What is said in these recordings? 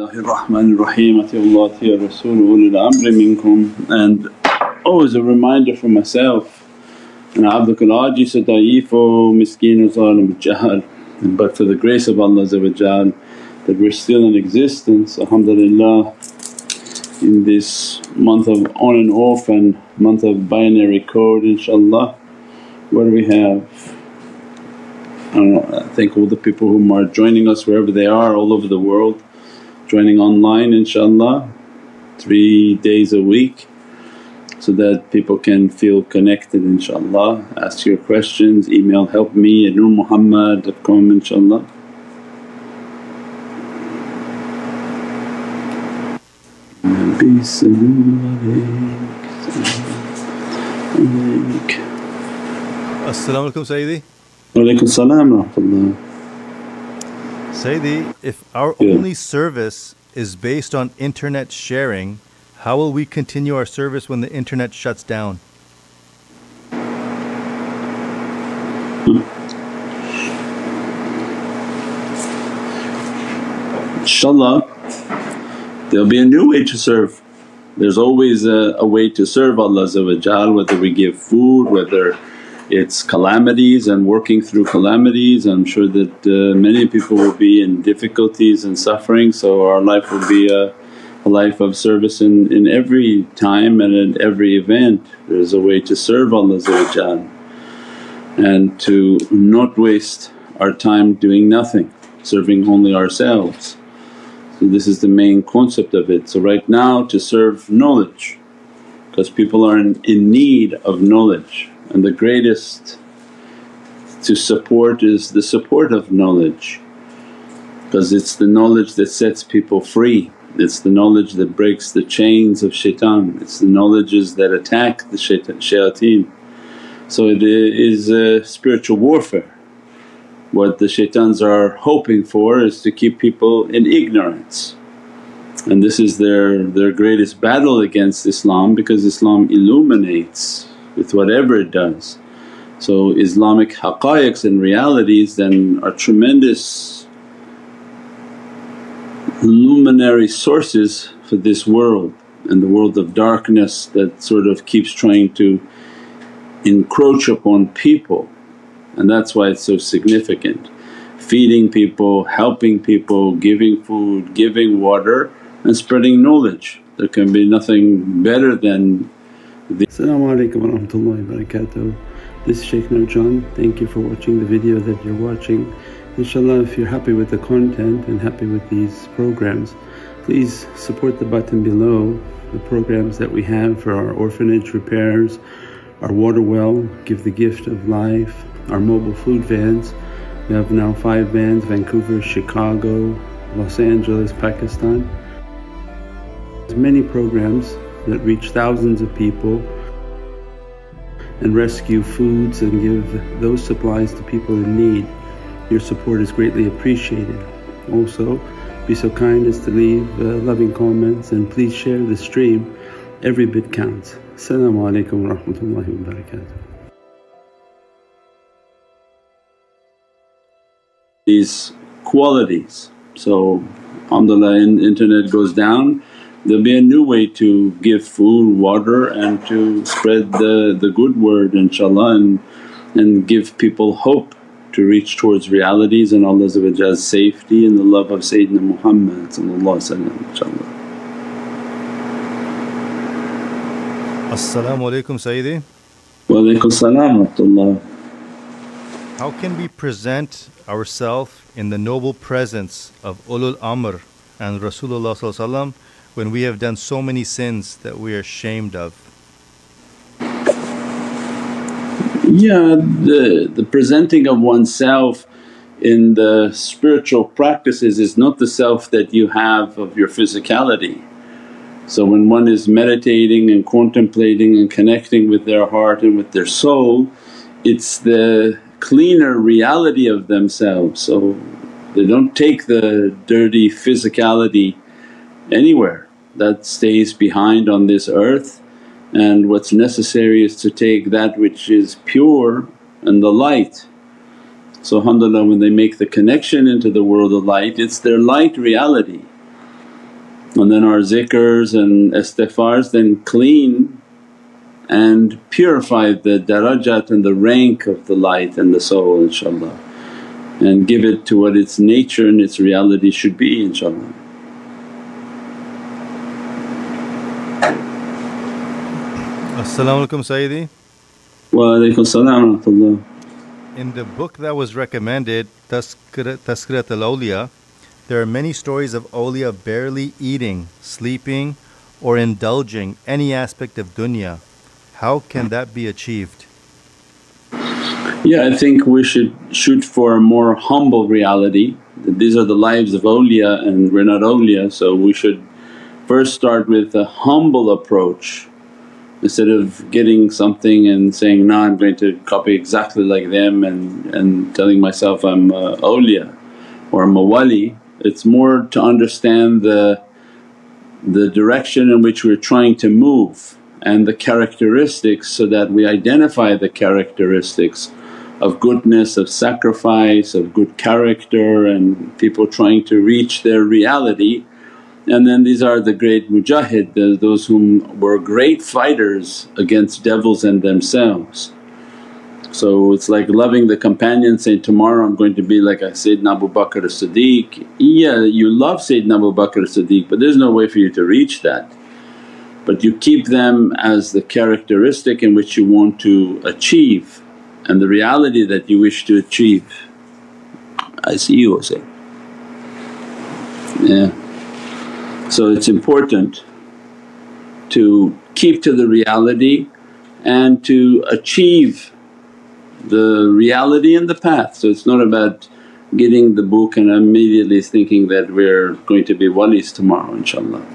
Rasul ulil amri minkum and always a reminder for myself and abdukal ajis da'eefo miskeen zalim jahl but for the grace of Allah that we're still in existence alhamdulillah in this month of on and off and month of binary code inshaAllah. where we have? I know, I think all the people whom are joining us wherever they are all over the world joining online inshaAllah three days a week so that people can feel connected inshaAllah. Ask your questions, email help me at nurmuhammad.com inshaAllah. As-salamu alaykum Sayyidi. Walaykum salam rahmatullah. Sayyidi, if our Yeah. only service is based on internet sharing, how will we continue our service when the internet shuts down? Inshallah there'll be a new way to serve. There's always a, a way to serve Allah whether we give food, whether it's calamities and working through calamities. I'm sure that uh, many people will be in difficulties and suffering so our life will be a, a life of service in, in every time and at every event. There's a way to serve Allah and to not waste our time doing nothing, serving only ourselves. So this is the main concept of it. So right now to serve knowledge because people are in, in need of knowledge and the greatest to support is the support of knowledge because it's the knowledge that sets people free. It's the knowledge that breaks the chains of shaitan, it's the knowledges that attack the shaitan, shayateen. So it is a spiritual warfare. What the shaitans are hoping for is to keep people in ignorance and this is their, their greatest battle against Islam because Islam illuminates with whatever it does. So Islamic haqqaiqs and realities then are tremendous luminary sources for this world and the world of darkness that sort of keeps trying to encroach upon people and that's why it's so significant. Feeding people, helping people, giving food, giving water and spreading knowledge. There can be nothing better than Assalamu alaikum wa rahmatullahi wa barakatuh. This is Shaykh Nurjan. Thank you for watching the video that you're watching. Inshallah if you're happy with the content and happy with these programs please support the button below the programs that we have for our orphanage repairs, our water well, give the gift of life, our mobile food vans. We have now five vans Vancouver, Chicago, Los Angeles, Pakistan. There's many programs that reach thousands of people and rescue foods and give those supplies to people in need. Your support is greatly appreciated. Also, be so kind as to leave uh, loving comments and please share the stream. Every bit counts. Assalamu alaikum wa rahmatullahi wa barakatuh. these qualities. So alhamdulillah in internet goes down there'll be a new way to give food, water and to spread the, the good word inshaAllah and, and give people hope to reach towards realities and Allah's safety and the love of Sayyidina Muhammad inshaAllah. As-salamu alaykum Sayyidi. Wa alaykum salam. How can we present ourselves in the noble presence of ulul amr and Rasulullah when we have done so many sins that we are ashamed of? Yeah, the, the presenting of oneself in the spiritual practices is not the self that you have of your physicality. So when one is meditating and contemplating and connecting with their heart and with their soul, it's the cleaner reality of themselves. So they don't take the dirty physicality anywhere, that stays behind on this earth and what's necessary is to take that which is pure and the light. So alhamdulillah when they make the connection into the world of light it's their light reality And then our zikrs and istighfars then clean and purify the darajat and the rank of the light and the soul inshaAllah and give it to what its nature and its reality should be inshaAllah. As-salamu alaykum Sayyidi. Wa alaykum salam wa In the book that was recommended, Tazkirat al Awliya, there are many stories of awliya barely eating, sleeping, or indulging any aspect of dunya. How can that be achieved? Yeah, I think we should shoot for a more humble reality. These are the lives of awliya and we're not awliya, so we should first start with a humble approach instead of getting something and saying, no I'm going to copy exactly like them and, and telling myself I'm a awliya or I'm a wali. It's more to understand the, the direction in which we're trying to move and the characteristics so that we identify the characteristics of goodness, of sacrifice, of good character and people trying to reach their reality and then these are the great mujahid, those whom were great fighters against devils and themselves. So it's like loving the companion saying, tomorrow I'm going to be like a Sayyidina Abu Bakr as-Siddiq. Yeah, you love Sayyidina Abu Bakr as-Siddiq but there's no way for you to reach that. But you keep them as the characteristic in which you want to achieve and the reality that you wish to achieve. I see you Hussein. Yeah. So it's important to keep to the reality and to achieve the reality and the path. So it's not about getting the book and immediately thinking that we're going to be walis tomorrow inshaAllah.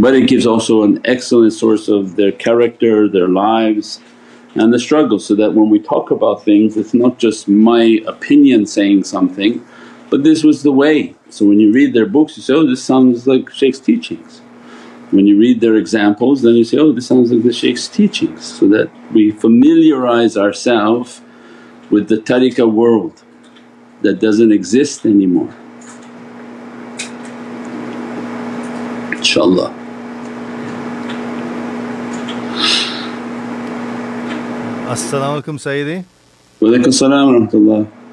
But it gives also an excellent source of their character, their lives and the struggle so that when we talk about things it's not just my opinion saying something but this was the way. So when you read their books you say, oh this sounds like Shaykh's teachings. When you read their examples then you say, oh this sounds like the Shaykh's teachings so that we familiarize ourselves with the tariqah world that doesn't exist anymore. InshaAllah. As-salamu alaykum Sayyidi. Wa alaykum salam wa rahmatullah.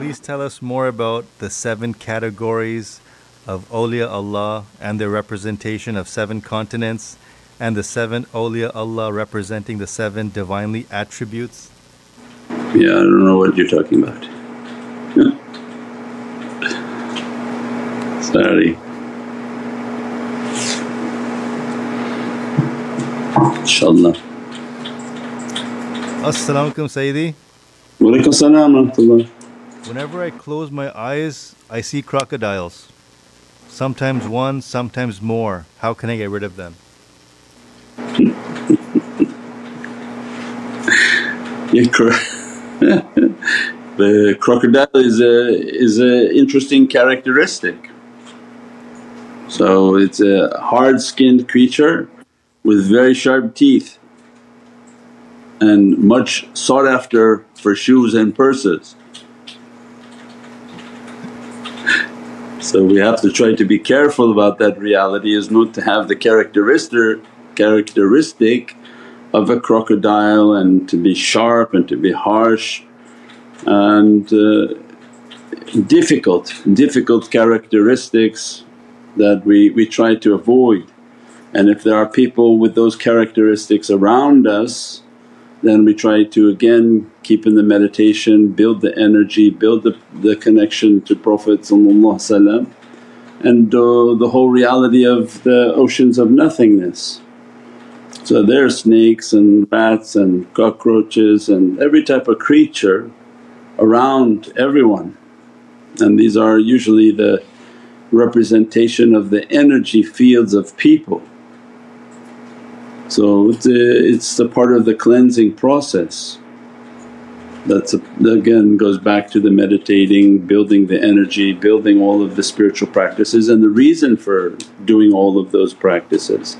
Please tell us more about the seven categories of awliya Allah and their representation of seven continents and the seven awliya Allah representing the seven Divinely attributes? Yeah, I don't know what you're talking about. Sorry. InshaAllah. As-salamu alaykum Sayyidi. Wa alaykum salam wa rahmatullah. Whenever I close my eyes, I see crocodiles. Sometimes one, sometimes more. How can I get rid of them? Yeah, cro- the crocodile is a is a interesting characteristic. So it's a hard-skinned creature with very sharp teeth and much sought after for shoes and purses. So we have to try to be careful about that reality is not to have the characteristic characteristic of a crocodile and to be sharp and to be harsh and uh, difficult, difficult characteristics that we, we try to avoid. And if there are people with those characteristics around us then we try to again keep in the meditation, build the energy, build the, the connection to Prophet and uh, the whole reality of the oceans of nothingness. So there are snakes and rats and cockroaches and every type of creature around everyone and these are usually the representation of the energy fields of people. So it's a, it's part of the cleansing process. That's a, again goes back to the meditating, building the energy, building all of the spiritual practices and the reason for doing all of those practices.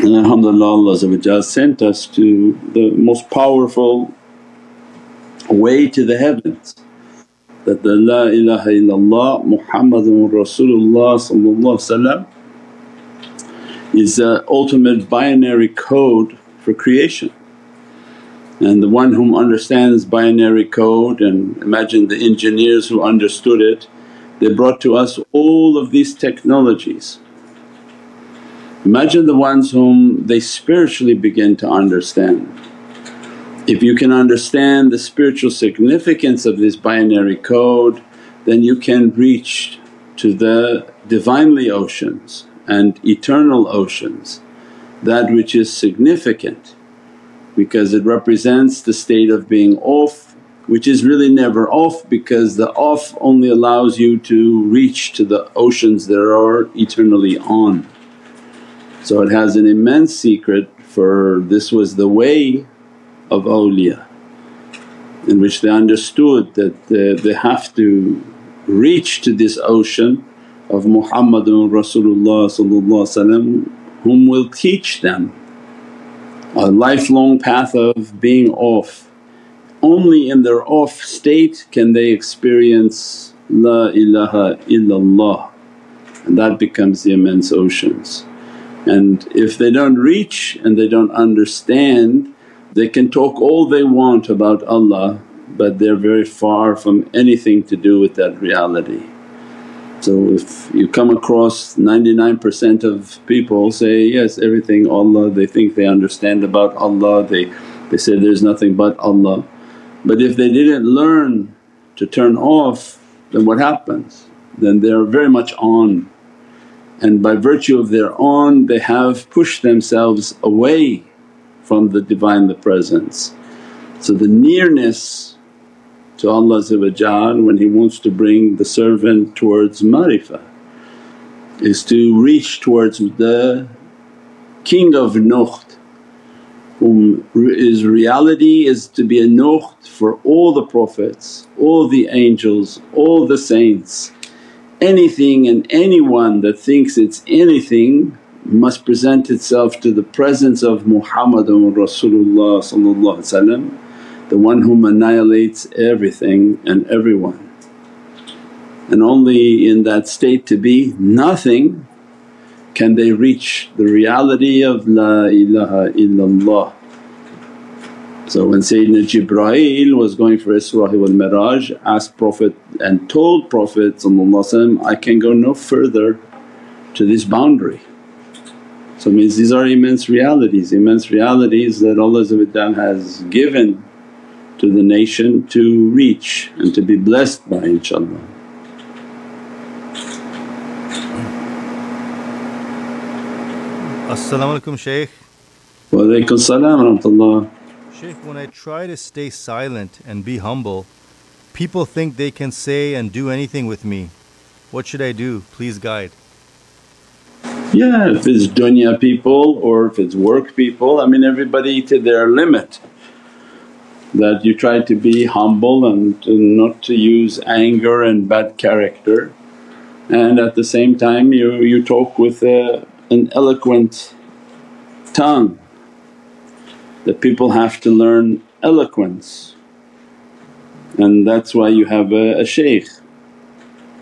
And alhamdulillah Allah sent us to the most powerful way to the heavens that the La ilaha illallah Muhammadun Rasulullah is the ultimate binary code for creation. And the one whom understands binary code and imagine the engineers who understood it, they brought to us all of these technologies. Imagine the ones whom they spiritually begin to understand. If you can understand the spiritual significance of this binary code then you can reach to the Divinely oceans and eternal oceans, that which is significant because it represents the state of being off which is really never off because the off only allows you to reach to the oceans that are eternally on. So it has an immense secret for this was the way of awliya in which they understood that they, they have to reach to this ocean of Muhammadun Rasulullah whom will teach them a lifelong path of being off. Only in their off state can they experience La ilaha illallah and that becomes the immense oceans. And if they don't reach and they don't understand they can talk all they want about Allah but they're very far from anything to do with that reality. So if you come across 99% of people say, yes everything Allah, they think they understand about Allah, they, they say there's nothing but Allah. But if they didn't learn to turn off then what happens? Then they're very much on and by virtue of their on they have pushed themselves away from the Divinely Presence. So the nearness to Allah when He wants to bring the servant towards marifah is to reach towards the king of Nukht whom his reality is to be a Nukht for all the Prophets, all the angels, all the saints. Anything and anyone that thinks it's anything must present itself to the presence of Muhammadun Rasulullah the one whom annihilates everything and everyone. And only in that state to be nothing can they reach the reality of La ilaha illallah. So when Sayyidina Jibreel was going for Isra wal Miraj asked Prophet and told Prophet I can go no further to this boundary. So means these are immense realities, immense realities that Allah has given to the nation to reach and to be blessed by inshaAllah. As-salamu alaykum Shaykh. Wa alaykum salam rahmatullah. Shaykh when I try to stay silent and be humble, people think they can say and do anything with me. What should I do? Please guide. Yeah, if it's dunya people or if it's work people, I mean everybody to their limit that you try to be humble and not to use anger and bad character. And at the same time you, you talk with a, an eloquent tongue. That people have to learn eloquence. And that's why you have a, a shaykh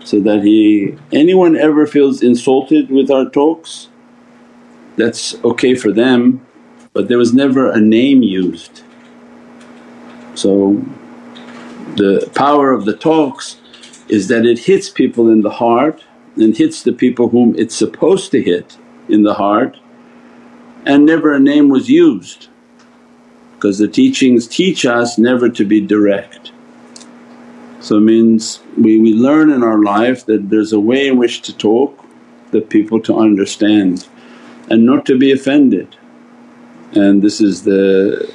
so that he… anyone ever feels insulted with our talks that's okay for them but there was never a name used so the power of the talks is that it hits people in the heart and hits the people whom it's supposed to hit in the heart and never a name was used because the teachings teach us never to be direct. So it means we, we learn in our life that there's a way in which to talk the people to understand and not to be offended and this is the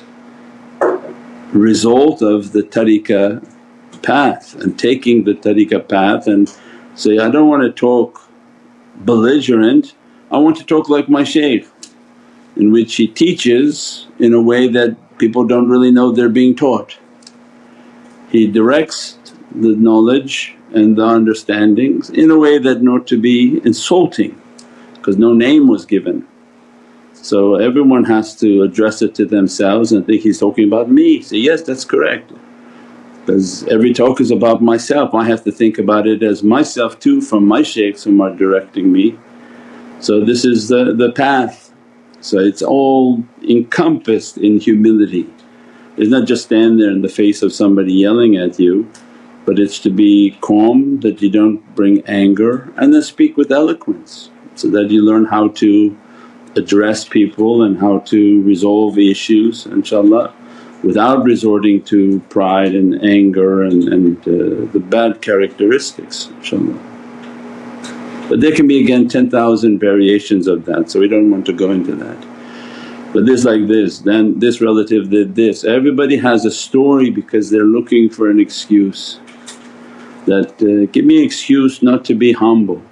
result of the tariqah path and taking the tariqah path and say, I don't want to talk belligerent, I want to talk like my shaykh in which he teaches in a way that people don't really know they're being taught. He directs the knowledge and the understandings in a way that not to be insulting because no name was given. So everyone has to address it to themselves and think he's talking about me. Say, yes that's correct. because every talk is about myself. I have to think about it as myself too from my shaykhs whom are directing me. So this is the, the path. So it's all encompassed in humility. It's not just stand there in the face of somebody yelling at you but it's to be calm that you don't bring anger and then speak with eloquence so that you learn how to address people and how to resolve issues inshaAllah without resorting to pride and anger and, and uh, the bad characteristics inshaAllah. But there can be again 10,000 variations of that so we don't want to go into that. But this like this, then this relative did this. Everybody has a story because they're looking for an excuse that, uh, give me excuse not to be humble.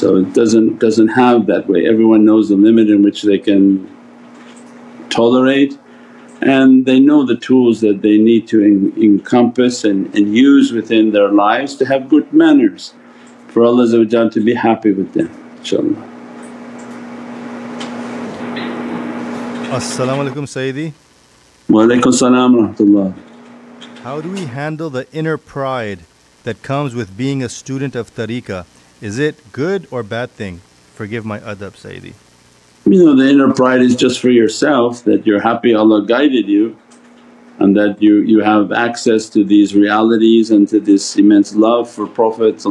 So it doesn't, doesn't have that way, everyone knows the limit in which they can tolerate and they know the tools that they need to en encompass and, and use within their lives to have good manners for Allah to be happy with them inshaAllah. As-salamu Sayyidi. Wa salam rahmatullah. How do we handle the inner pride that comes with being a student of tariqah? Is it good or bad thing? Forgive my adab Sayyidi. You know the inner pride is just for yourself that you're happy Allah guided you and that you, you have access to these realities and to this immense love for Prophet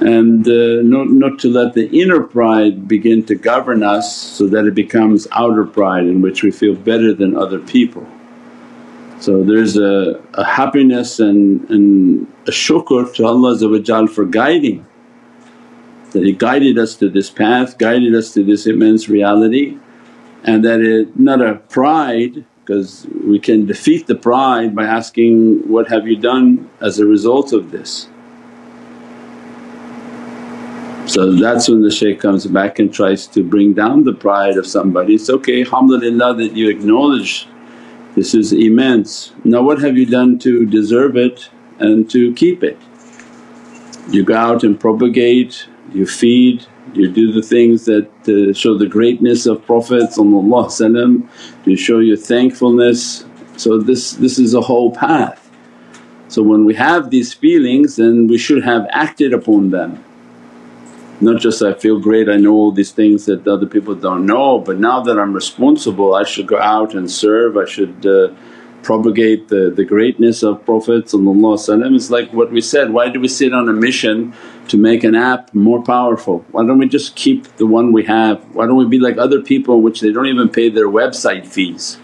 and uh, not, not to let the inner pride begin to govern us so that it becomes outer pride in which we feel better than other people. So there's a, a happiness and, and a shukr to Allah for guiding that He guided us to this path, guided us to this immense reality and that it not a pride because we can defeat the pride by asking, what have you done as a result of this? So that's when the shaykh comes back and tries to bring down the pride of somebody, it's okay alhamdulillah that you acknowledge this is immense. Now what have you done to deserve it and to keep it? You go out and propagate, you feed, you do the things that uh, show the greatness of Prophet you show your thankfulness. So this, this is a whole path. So when we have these feelings then we should have acted upon them not just I feel great, I know all these things that other people don't know but now that I'm responsible I should go out and serve, I should uh, propagate the, the greatness of Prophet It's like what we said, why do we sit on a mission to make an app more powerful? Why don't we just keep the one we have? Why don't we be like other people which they don't even pay their website fees?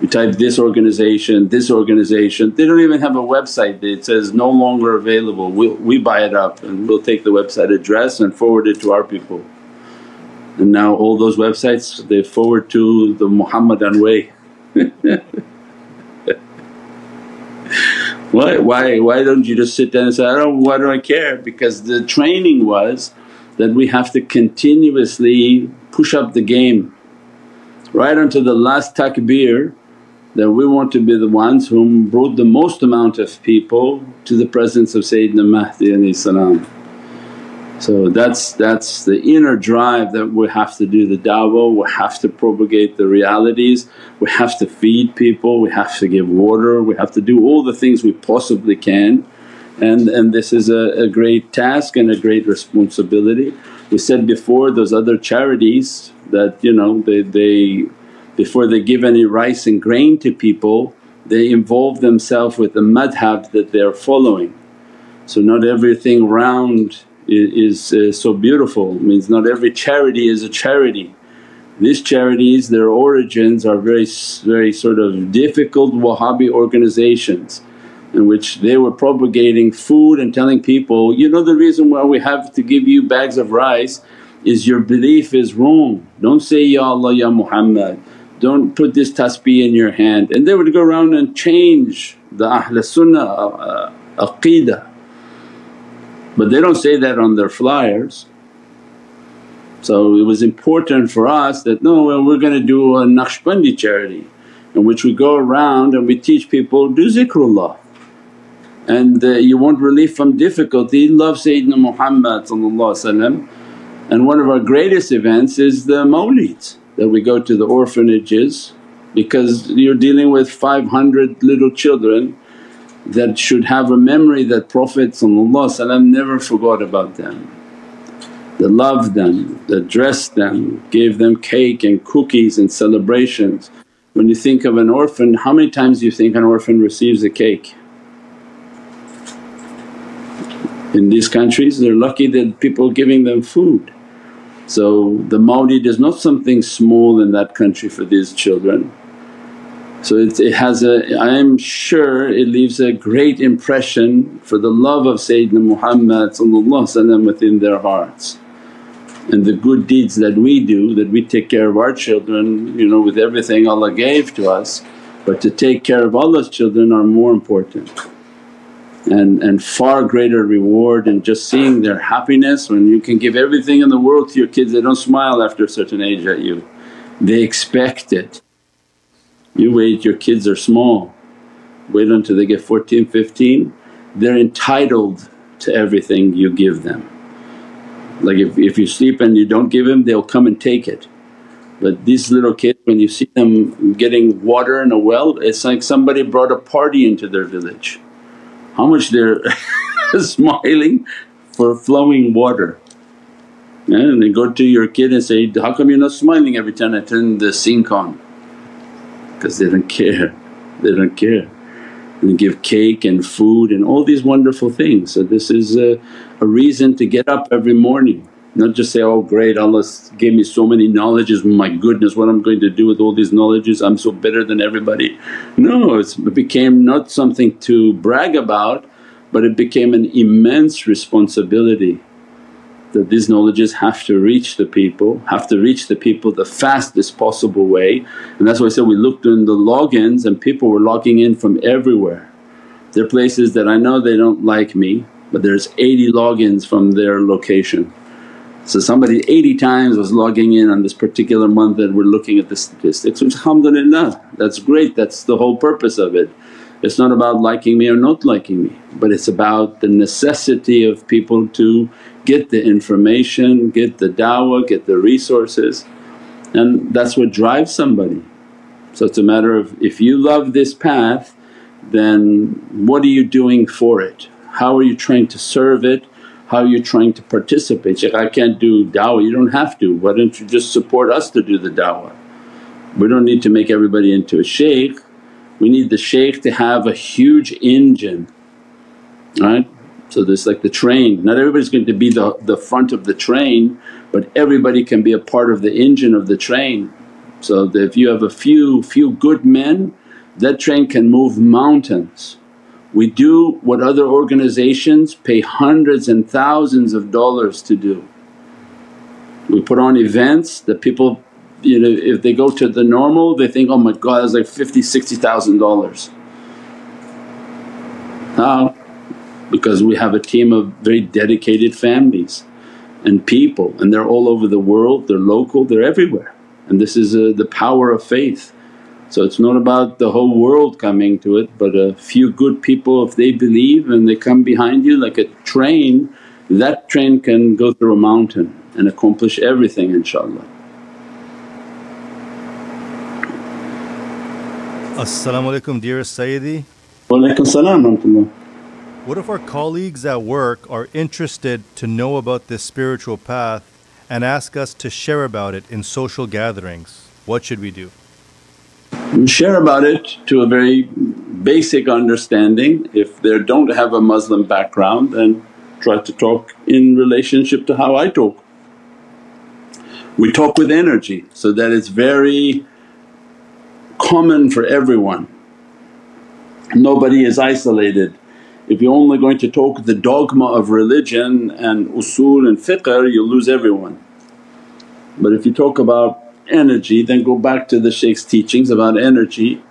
You type this organization, this organization, they don't even have a website it says no longer available, we'll, we buy it up and we'll take the website address and forward it to our people. And now all those websites they forward to the Muhammadan way. why, why, why don't you just sit down and say, I don't why do I care? Because the training was that we have to continuously push up the game right until the last takbir that we want to be the ones whom brought the most amount of people to the presence of Sayyidina Mahdi salam. So that's, that's the inner drive that we have to do the da'wah, we have to propagate the realities, we have to feed people, we have to give water, we have to do all the things we possibly can and, and this is a, a great task and a great responsibility. We said before those other charities that you know they, they before they give any rice and grain to people they involve themselves with the madhab that they're following. So not everything round is, is uh, so beautiful, means not every charity is a charity. These charities their origins are very, very sort of difficult Wahhabi organizations in which they were propagating food and telling people, you know the reason why we have to give you bags of rice is your belief is wrong. Don't say, Ya Allah Ya Muhammad, don't put this tasbih in your hand. And they would go around and change the Ahl Sunnah uh, aqeedah but they don't say that on their flyers. So it was important for us that, no well, we're going to do a Naqshbandi charity in which we go around and we teach people do zikrullah. And uh, you want relief from difficulty love Sayyidina Muhammad and one of our greatest events is the mawlids that we go to the orphanages because you're dealing with 500 little children that should have a memory that Prophet never forgot about them. That loved them, that dressed them, gave them cake and cookies and celebrations. When you think of an orphan, how many times do you think an orphan receives a cake? In these countries they're lucky that people giving them food. So the mawlid is not something small in that country for these children. So it, it has a… I am sure it leaves a great impression for the love of Sayyidina Muhammad within their hearts. And the good deeds that we do, that we take care of our children you know with everything Allah gave to us, but to take care of Allah's children are more important and, and far greater reward and just seeing their happiness when you can give everything in the world to your kids they don't smile after a certain age at you, they expect it. You wait, your kids are small, wait until they get 14, 15, they're entitled to everything you give them. Like if, if you sleep and you don't give them they'll come and take it. But these little kids when you see them getting water in a well it's like somebody brought a party into their village. How much they're smiling for flowing water. And they go to your kid and say, how come you're not smiling every time I turn the sink on? because they don't care, they don't care. And give cake and food and all these wonderful things. So this is a, a reason to get up every morning, not just say, oh great Allah gave me so many knowledges, my goodness what I'm going to do with all these knowledges, I'm so better than everybody. No, it became not something to brag about but it became an immense responsibility that these knowledges have to reach the people, have to reach the people the fastest possible way. And that's why I said we looked in the logins and people were logging in from everywhere. There are places that I know they don't like me but there's 80 logins from their location. So somebody 80 times was logging in on this particular month and we're looking at the statistics which alhamdulillah that's great that's the whole purpose of it. It's not about liking me or not liking me but it's about the necessity of people to get the information, get the dawah, get the resources and that's what drives somebody. So it's a matter of if you love this path then what are you doing for it? How are you trying to serve it? How are you trying to participate? Shaykh, I can't do dawah, you don't have to, why don't you just support us to do the dawah? We don't need to make everybody into a shaykh, we need the shaykh to have a huge engine, right? So there's like the train, not everybody's going to be the, the front of the train but everybody can be a part of the engine of the train. So if you have a few, few good men that train can move mountains. We do what other organizations pay hundreds and thousands of dollars to do. We put on events that people you know if they go to the normal they think, oh my god that's like fifty, sixty thousand dollars. How? Because we have a team of very dedicated families and people and they're all over the world, they're local, they're everywhere and this is uh, the power of faith. So it's not about the whole world coming to it but a few good people if they believe and they come behind you like a train, that train can go through a mountain and accomplish everything inshaAllah. As-salamu alaykum dearest Sayyidi. Wa alaykum salam What if our colleagues at work are interested to know about this spiritual path and ask us to share about it in social gatherings? What should we do? Share about it to a very basic understanding. If they don't have a Muslim background then try to talk in relationship to how I talk. We talk with energy so that it's very common for everyone. Nobody is isolated. If you're only going to talk the dogma of religion and usul and fiqh you'll lose everyone. But if you talk about energy then go back to the shaykh's teachings about energy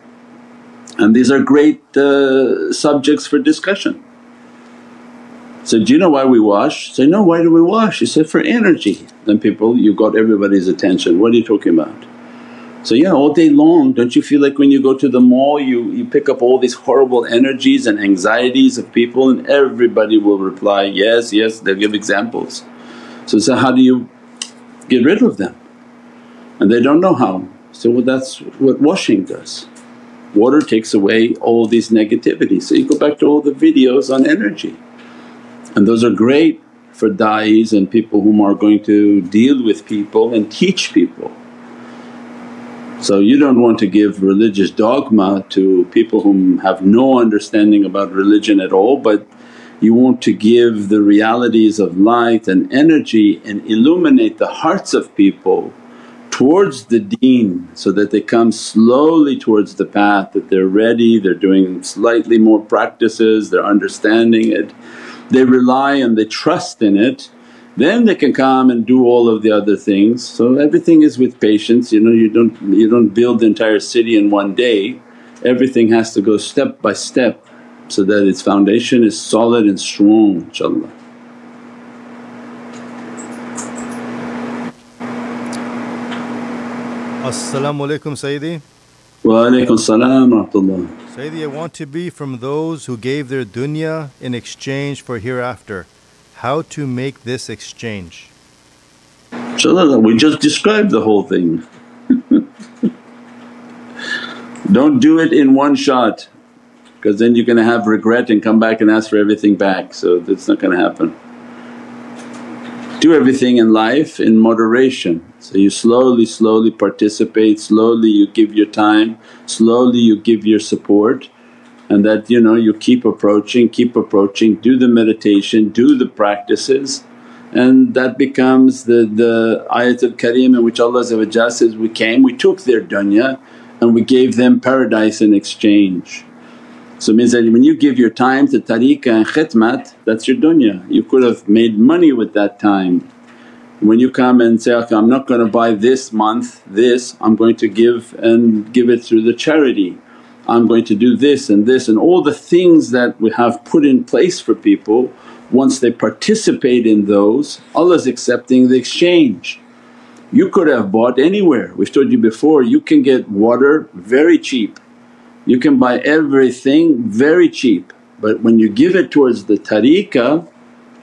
and these are great uh, subjects for discussion. So, do you know why we wash? Say, no why do we wash? He said, for energy. Then people, you got everybody's attention, what are you talking about? So yeah all day long don't you feel like when you go to the mall you, you pick up all these horrible energies and anxieties of people and everybody will reply, yes, yes, they'll give examples. So, so how do you get rid of them? And they don't know how. So well that's what washing does. Water takes away all these negativities. So you go back to all the videos on energy and those are great for da'is and people whom are going to deal with people and teach people. So you don't want to give religious dogma to people whom have no understanding about religion at all but you want to give the realities of light and energy and illuminate the hearts of people towards the deen so that they come slowly towards the path that they're ready, they're doing slightly more practices, they're understanding it, they rely and they trust in it then they can come and do all of the other things. So everything is with patience, you know you don't, you don't build the entire city in one day, everything has to go step by step so that its foundation is solid and strong inshaAllah. As-salamu alaykum Sayyidi. Wa alaykum salam rahmatullah. Sayyidi, I want to be from those who gave their dunya in exchange for hereafter. How to make this exchange? InshaAllah we just described the whole thing. Don't do it in one shot because then you're going to have regret and come back and ask for everything back so that's not going to happen. Do everything in life in moderation. So you slowly, slowly participate, slowly you give your time, slowly you give your support and that you know you keep approaching, keep approaching, do the meditation, do the practices and that becomes the, the ayatul kareem in which Allah says, we came, we took their dunya and we gave them paradise in exchange. So means that when you give your time to tariqah and khidmat that's your dunya, you could have made money with that time. When you come and say, okay I'm not going to buy this month this, I'm going to give and give it through the charity. I'm going to do this and this and all the things that we have put in place for people once they participate in those Allah's accepting the exchange. You could have bought anywhere, we've told you before you can get water very cheap you can buy everything very cheap but when you give it towards the tariqah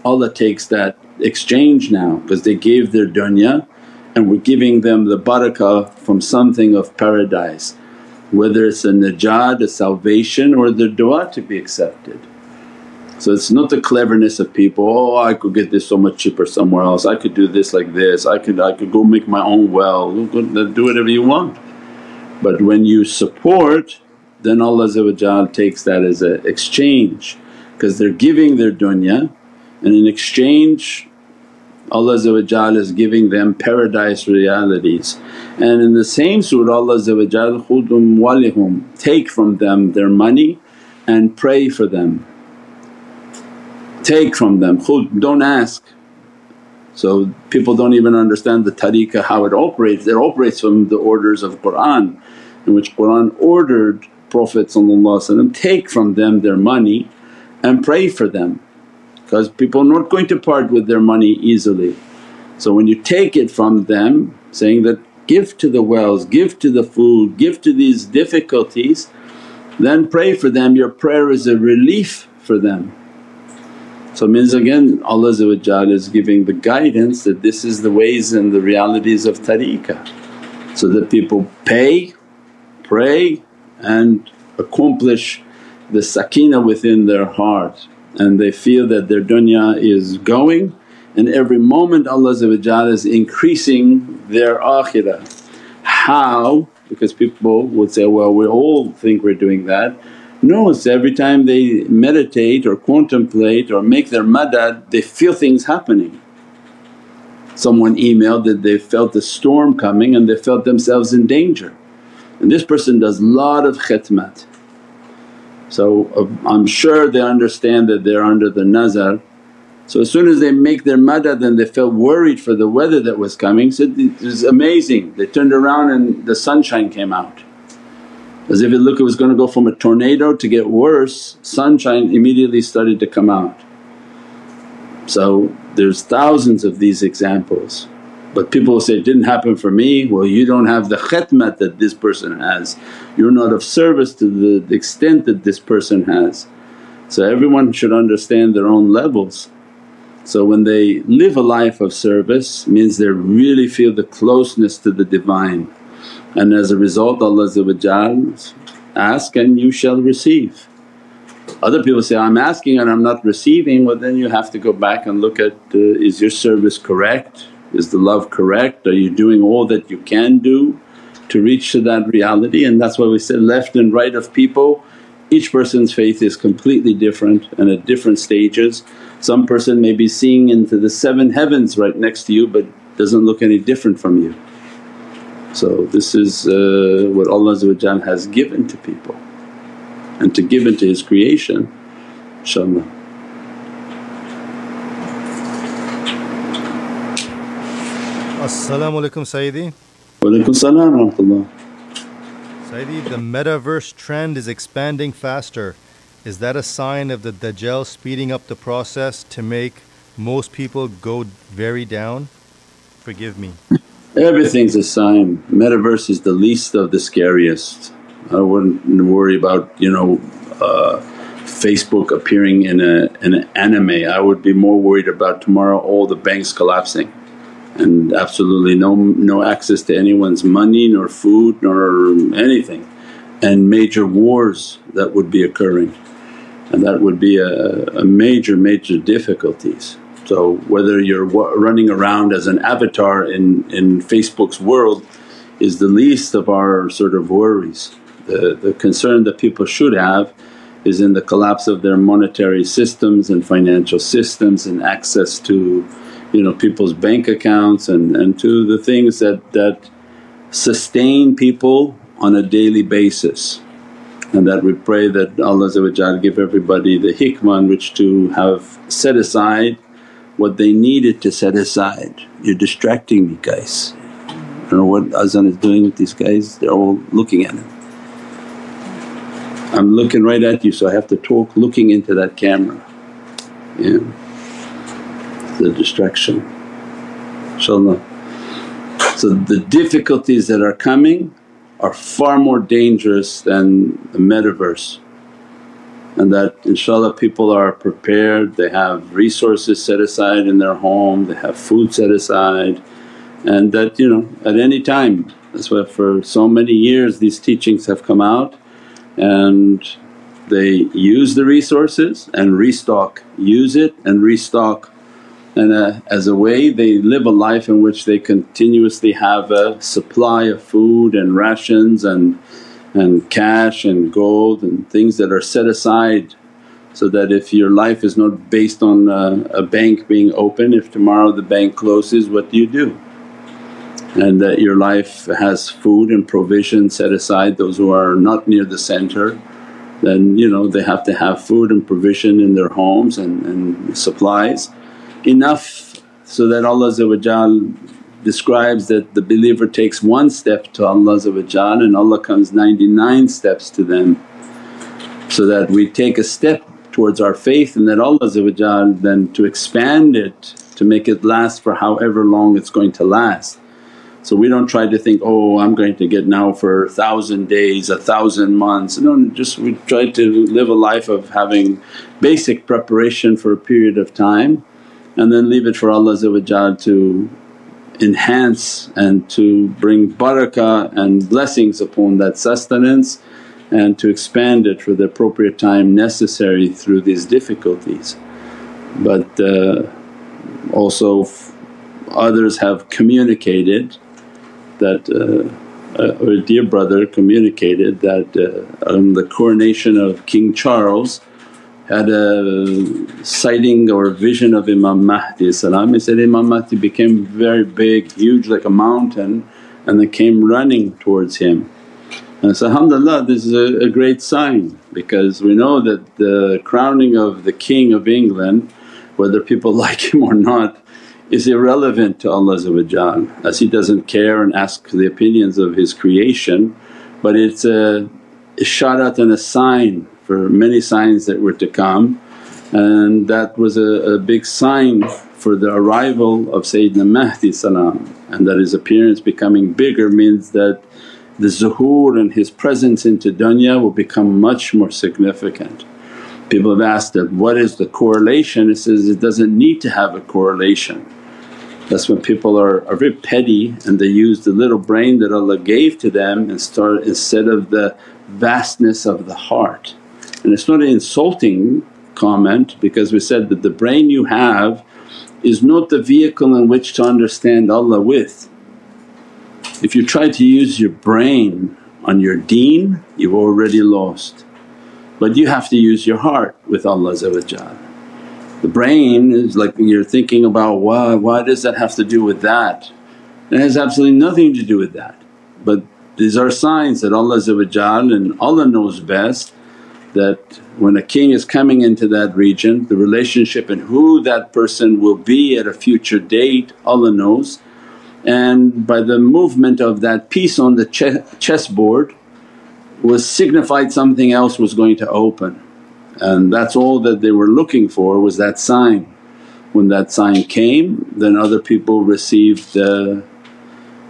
Allah takes that exchange now because they gave their dunya and we're giving them the barakah from something of paradise whether it's a najat, a salvation or the du'a to be accepted. So it's not the cleverness of people, oh I could get this so much cheaper somewhere else, I could do this like this, I could I could go make my own well, uh, do whatever you want. But when you support then Allah takes that as an exchange because they're giving their dunya and in exchange Allah is giving them paradise realities. And in the same surah Allah khudum walihum take from them their money and pray for them. Take from them, khud don't ask. So people don't even understand the tariqah how it operates, it operates from the orders of Qur'an in which Qur'an ordered Prophet take from them their money and pray for them because people are not going to part with their money easily. So when you take it from them saying that, give to the wells, give to the food, give to these difficulties then pray for them, your prayer is a relief for them. So means again Allah is giving the guidance that this is the ways and the realities of tariqah so that people pay, pray and accomplish the sakina within their heart and they feel that their dunya is going and every moment Allah is increasing their akhirah. How? Because people would say, well we all think we're doing that. No, it's every time they meditate or contemplate or make their madad they feel things happening. Someone emailed that they felt a storm coming and they felt themselves in danger. And this person does a lot of khidmat. So uh, I'm sure they understand that they're under the nazar. So as soon as they make their madad then they felt worried for the weather that was coming, said it was amazing. They turned around and the sunshine came out. As if it looked it was going to go from a tornado to get worse, sunshine immediately started to come out. So there's thousands of these examples. But people say, it didn't happen for me, well you don't have the khidmat that this person has, you're not of service to the extent that this person has. So everyone should understand their own levels. So when they live a life of service means they really feel the closeness to the Divine And as a result Allah ask and you shall receive. Other people say, I'm asking and I'm not receiving, well then you have to go back and look at uh, is your service correct? Is the love correct? Are you doing all that you can do to reach to that reality? And that's why we said left and right of people each person's faith is completely different and at different stages. Some person may be seeing into the seven heavens right next to you but doesn't look any different from you. So this is uh, what Allah has given to people and to give into His creation inshaAllah. As-salamu alaykum Sayyidi. Wa alaykum salam rahmatullah. Sayyidi, the metaverse trend is expanding faster. Is that a sign of the Dajjal speeding up the process to make most people go very down? Forgive me. Everything's a sign. Metaverse is the least of the scariest. I wouldn't worry about, you know, uh, Facebook appearing in, a, in an anime. I would be more worried about tomorrow all the banks collapsing and absolutely no, no access to anyone's money nor food nor anything and major wars that would be occurring and that would be a, a major major difficulties. So whether you're running around as an avatar in, in Facebook's world is the least of our sort of worries. The, the concern that people should have is in the collapse of their monetary systems and financial systems and access to you know people's bank accounts and, and to the things that, that sustain people on a daily basis. And that we pray that Allah give everybody the hikmah in which to have set aside what they needed to set aside. You're distracting me guys. I don't know what Azan is doing with these guys, they're all looking at him. I'm looking right at you so I have to talk looking into that camera. Yeah the distraction. inshaAllah. So the difficulties that are coming are far more dangerous than the metaverse. And that inshaAllah people are prepared, they have resources set aside in their home, they have food set aside. And that you know at any time. That's why for so many years these teachings have come out. And they use the resources and restock, use it and restock and uh, as a way they live a life in which they continuously have a supply of food and rations and, and cash and gold and things that are set aside so that if your life is not based on a, a bank being open, if tomorrow the bank closes what do you do? And that your life has food and provision set aside, those who are not near the centre then you know they have to have food and provision in their homes and, and supplies enough so that Allah describes that the believer takes one step to Allah and Allah comes 99 steps to them. So that we take a step towards our faith and that Allah then to expand it to make it last for however long it's going to last. So we don't try to think, oh I'm going to get now for a thousand days, a thousand months. No, just we try to live a life of having basic preparation for a period of time and then leave it for Allah to enhance and to bring barakah and blessings upon that sustenance and to expand it for the appropriate time necessary through these difficulties. But uh, also others have communicated that uh, a dear brother communicated that uh, on the coronation of King Charles had a sighting or vision of Imam Mahdi He said Imam Mahdi became very big, huge like a mountain and they came running towards him. And so alhamdulillah this is a, a great sign because we know that the crowning of the King of England whether people like him or not is irrelevant to Allah as He doesn't care and ask the opinions of His creation but it's a isharat and a sign for many signs that were to come and that was a, a big sign for the arrival of Sayyidina Mahdi and that his appearance becoming bigger means that the zuhur and his presence into dunya will become much more significant. People have asked that, what is the correlation? It says it doesn't need to have a correlation. That's when people are, are very petty and they use the little brain that Allah gave to them and start instead of the vastness of the heart. And it's not an insulting comment because we said that the brain you have is not the vehicle in which to understand Allah with. If you try to use your brain on your deen you've already lost but you have to use your heart with Allah the brain is like you're thinking about, why, why does that have to do with that? It has absolutely nothing to do with that. But these are signs that Allah and Allah knows best that when a king is coming into that region the relationship and who that person will be at a future date Allah knows. And by the movement of that piece on the chessboard was signified something else was going to open. And that's all that they were looking for was that sign. When that sign came then other people received the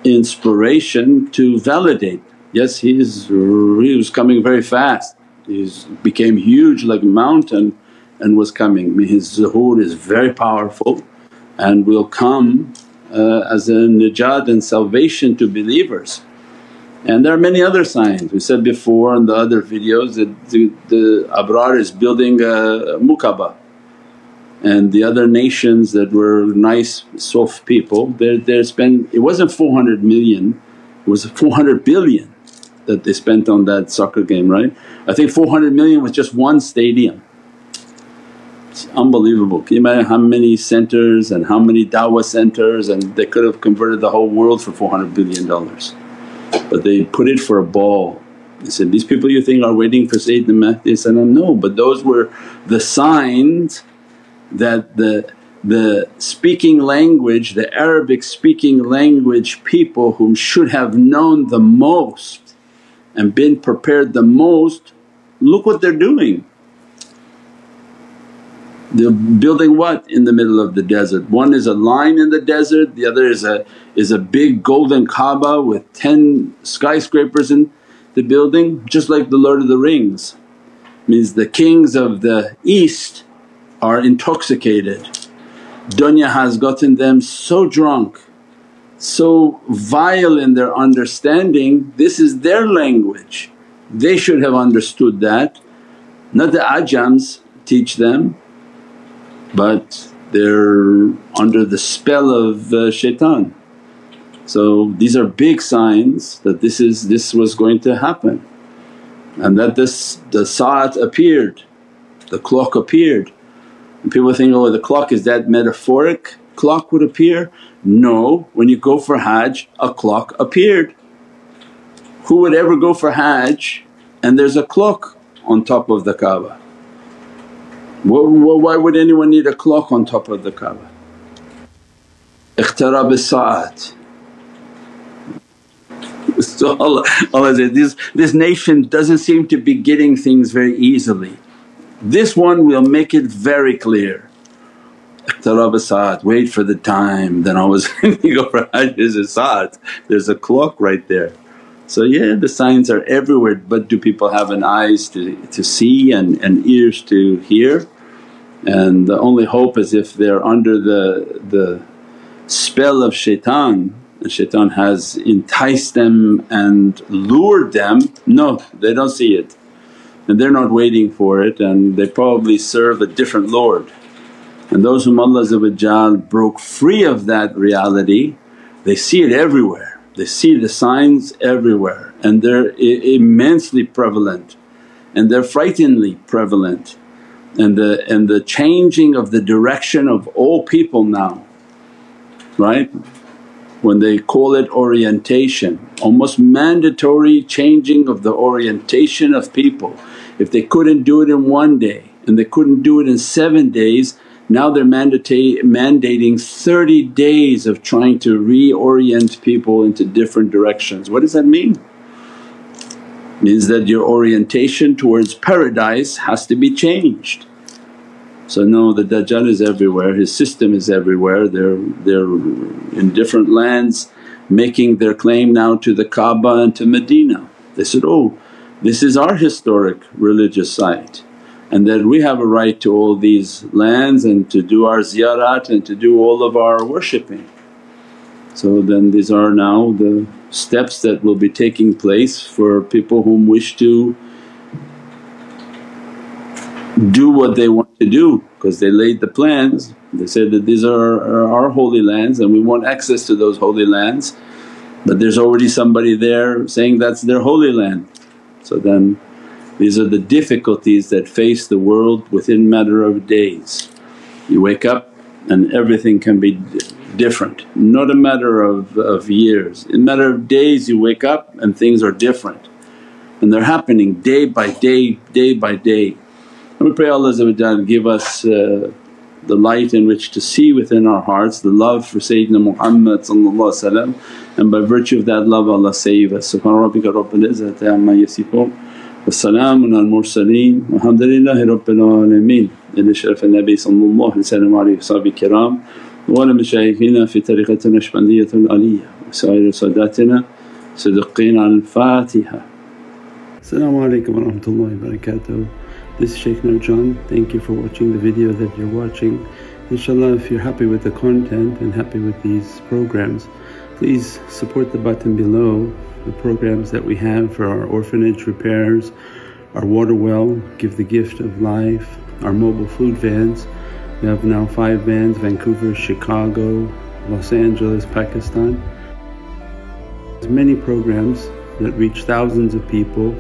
inspiration to validate, yes he is he was coming very fast, he became huge like a mountain and was coming. His zuhur is very powerful and will come uh, as a najat and salvation to believers. And there are many other signs. We said before in the other videos that the, the Abrar is building a Mukaab and the other nations that were nice soft people they they spent it wasn't 400 million it was 400 billion that they spent on that soccer game right. I think 400 million was just one stadium. It's unbelievable. Can you imagine how many centers and how many dawah centers and they could have converted the whole world for 400 billion dollars but they put it for a ball. They said, these people you think are waiting for Sayyidina Mahdi no but those were the signs that the the speaking language, the Arabic speaking language people whom should have known the most and been prepared the most, look what they're doing. They're building what in the middle of the desert? One is a line in the desert, the other is a is a big golden Kaaba with 10 skyscrapers in the building just like the Lord of the Rings. Means the kings of the east are intoxicated. Dunya has gotten them so drunk, so vile in their understanding, this is their language. They should have understood that, not the ajams teach them but they're under the spell of uh, shaitan. So these are big signs that this is this was going to happen and that this the sa'at appeared, the clock appeared. And people think, oh the clock is that metaphoric clock would appear? No, when you go for Hajj a clock appeared. Who would ever go for Hajj and there's a clock on top of the Kaaba? Why would anyone need a clock on top of the Kaaba? Iqtarab as-sa'at. So Allah, Allah said, this, this nation doesn't seem to be getting things very easily. This one will make it very clear. Wait for the time. Then always when you go for Hajj a sa'at, there's a clock right there. So yeah the signs are everywhere but do people have an eyes to, to see and, and ears to hear? And the only hope is if they're under the, the spell of shaitan and shaitan has enticed them and lured them, no they don't see it and they're not waiting for it and they probably serve a different Lord. And those whom Allah broke free of that reality they see it everywhere they see the signs everywhere and they're immensely prevalent and they're frighteningly prevalent and the, and the changing of the direction of all people now, right? When they call it orientation, almost mandatory changing of the orientation of people. If they couldn't do it in one day and they couldn't do it in seven days now they're mandating 30 days of trying to reorient people into different directions. What does that mean? Means that your orientation towards paradise has to be changed. So no the Dajjal is everywhere, his system is everywhere, they're, they're in different lands making their claim now to the Kaaba and to Medina. They said, oh this is our historic religious site and that we have a right to all these lands and to do our ziyarat and to do all of our worshipping. So then these are now the steps that will be taking place for people whom wish to do what they want to do because they laid the plans. They said that these are, are our holy lands and we want access to those holy lands but there's already somebody there saying that's their holy land. So then these are the difficulties that face the world within matter of days. You wake up and everything can be different, not a matter of, of years. In matter of days you wake up and things are different and they're happening day by day, day by day. And we pray Allah give us uh, the light in which to see within our hearts the love for Sayyidina Muhammad and by virtue of that love Allah save us. Subhana rabbika rabbil izzati amma yasifoon wa salaamun al mursaleen walhamdulillahi rabbil alameen. Ila sharaf al-Nabi sallallahu alayhi wa sallam wa kiram wa ala mashayikhina fi tariqatina Naqshbandiyatul Aliyya wa sa'ir sadatina Siddiqeen al-Fatiha. As-salamu alaykum wa rahmatullahi wa barakatuh. This is Shaykh Nurjan. Thank you for watching the video that you're watching. Inshallah if you're happy with the content and happy with these programs Please support the button below the programs that we have for our orphanage repairs, our water well, Give the Gift of Life, our mobile food vans. We have now five vans, Vancouver, Chicago, Los Angeles, Pakistan. There's many programs that reach thousands of people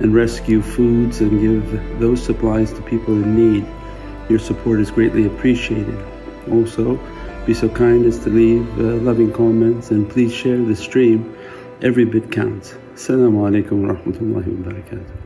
and rescue foods and give those supplies to people in need. Your support is greatly appreciated. Also, be so kind as to leave uh, loving comments and please share the stream. Every bit counts. Assalamu alaikum wa rahmatullahi wa barakatuh.